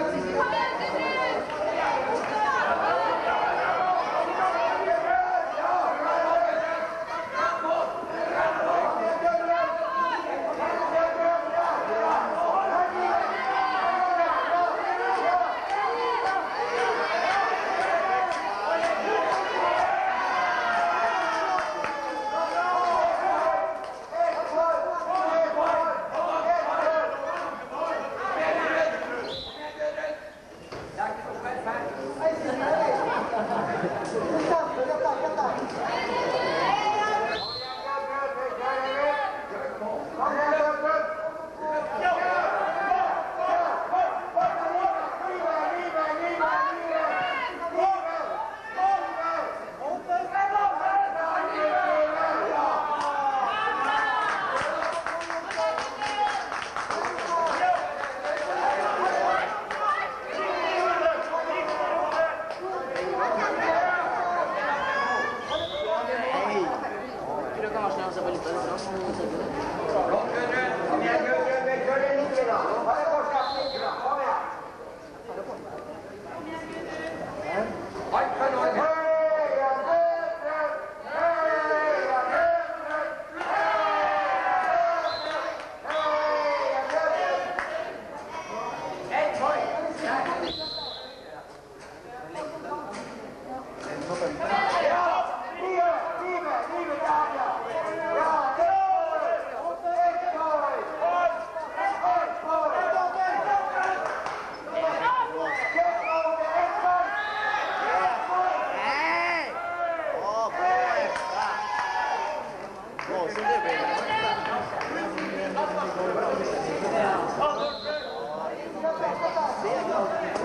Roxy.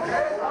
Bra